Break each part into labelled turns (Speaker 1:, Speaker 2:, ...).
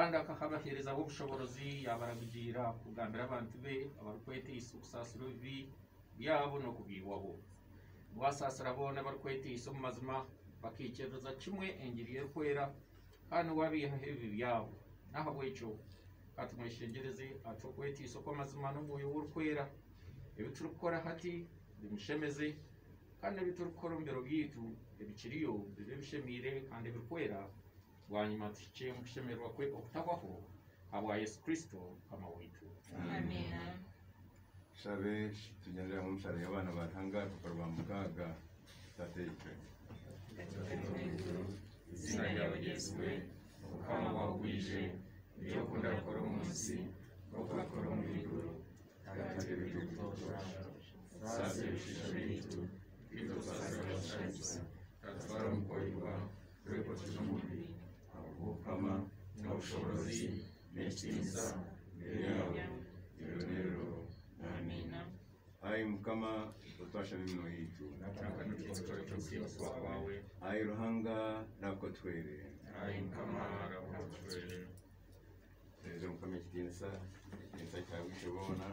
Speaker 1: kandi akahabahereza abo bushobozi yabaragira kugambira abantu be abarukwetiisa okusasira ebibi byabo n'okubihwaho rwasasira boona barukwetiisa omu mazima bakikyereza kimwe engeri erikwera kandi wabihaho ebibi byabo. Nahabwekyo katumweshengereze ati okwetiisa okw'amazima n'omwoyo w'orukwera. Ebi turikukora hati bimushemeze kandi ebi turikukora omu biro byaitu ebikiriyo bibe bishemiire kandi birikwera hanyuma dushyikire mu gushemerwa kwe ukutabaho abwa yesu kristo kama
Speaker 2: witu
Speaker 3: shabe tugendera mu nsare y'abana batanga tukarwa mu kaga tutatejwe
Speaker 2: izina ryawe yesu wagwije sasa ibishishiro by'ibitugu ibyo twasanga bashakisa katwara mu kubayirwa kuri ubushobozi n'icyiza imbere yawe ironero amina
Speaker 3: hai mukama utwasha mimino yitu hai ruhanga rako twere.
Speaker 1: Hai mukama rako
Speaker 3: twere. Rezo mukama ikitinsa ikitinsa cyawe kibona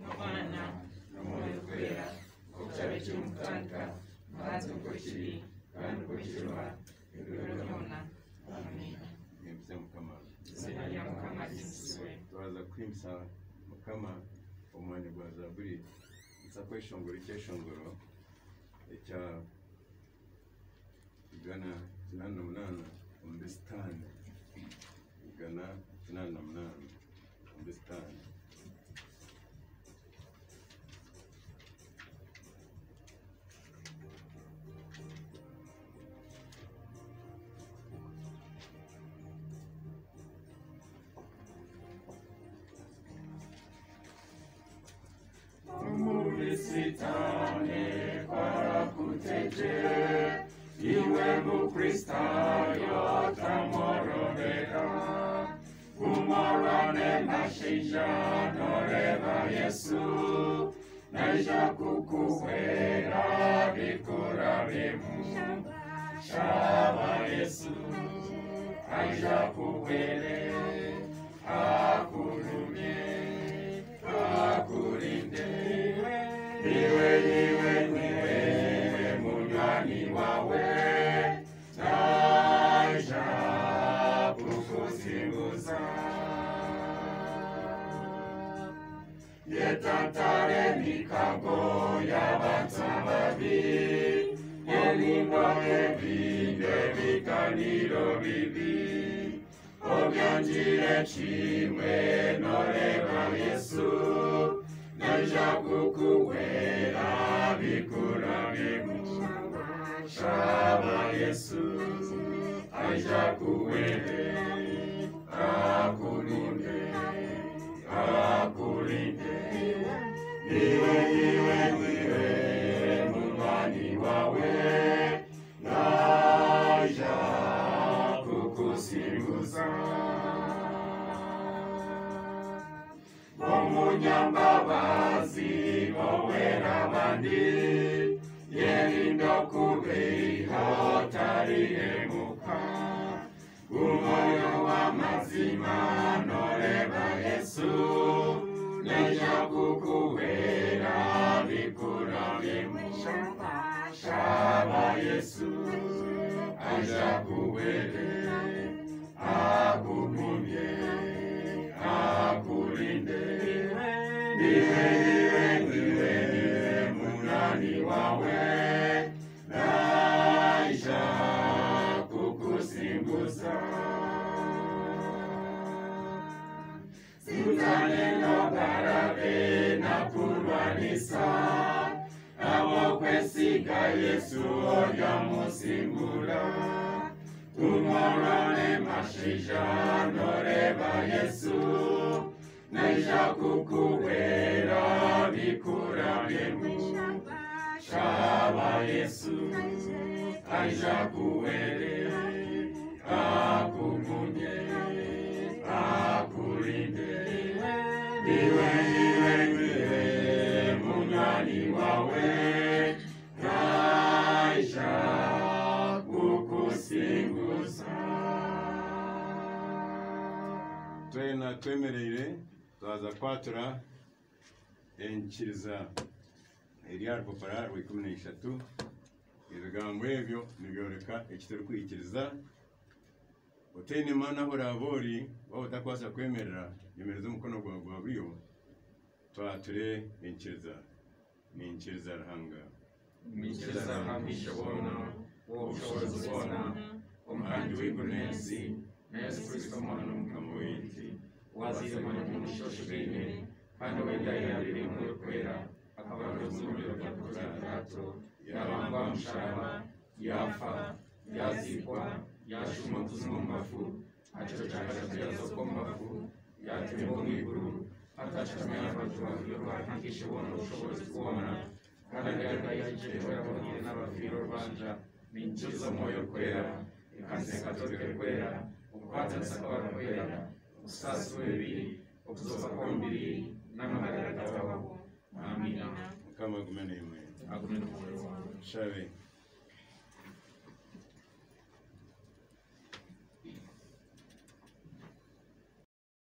Speaker 2: nabana n'umubiri kwera uko cyabe kiri mutanga mazi uko kiri kandi uko kiba ibiro byona amina
Speaker 3: nimvise mukama turaza kwimsa mukama omwani gwa zaburi nsa kweshongoro kyeshongoro ekya igana kinani na munaana omu bisitaani igana kinani na munaana omu bisitaani
Speaker 2: umulisitane kwarakuteje iwe mukristayo tamororera umorane mashinja noreva yesu naija kukuhwera vikura vimu shava yesu aija kuhwere akurumye kukusimbuza yetantare mikago y'abatamabi elindo ebinde biganiro bibi obyanjire kimwe noreba yesu naja kukuwera bikura bimushaba shaba yesu aja kuwere akulinde akulinde niwe niwe niwe munwani wawe naja kukusimbuza omunyambabazi owera abandi yerindo kubiha aja kuwere akukumye akulinde sinzaneno barabe nakurwanisa abo kwesiga yesu oryamusimbura tumorone mashija noreba yesu. Naija kukuwera bikura byemu shaba yesu aija kuwere
Speaker 3: twena twemereire twaza kwatura enkiriza eri aha rupapura rwa ikumi n'ishatu ebigambo ebyo nibyoreka ekiturikwikiriza otaine mana aho oraaba ori waba otakwasa kwemerera nyemereza omukono gwawe gwa buryo twature enkiriza ninkiriza ruhanga
Speaker 2: Nikiza hamisha bona w'obushobozi bwona omuhandi w'iguru n'ensi yesu w'omukama w'ensi wazire mana n'omushosho bwine kandi wendayirabire mu kwera akabarozi umuriro gwa pilato yabambwa musharaba yafa yazikwa yashuma kuzimu mu mafu acocaka yazoka mu mafu yatemwa mu iguru atacamya abantu babiri rwantakishe bona ubushobozi bwona kandi yagayikirwa yabonye n'abafiro rubanja ninjiza moyo kwera ikansenga toke kwera kubatazisakwa kwera usasi webiri okuzosa kwomubiri n'amagara gatawo amina
Speaker 3: kama agumene imwe
Speaker 2: agumene umubiri wawe
Speaker 3: shabe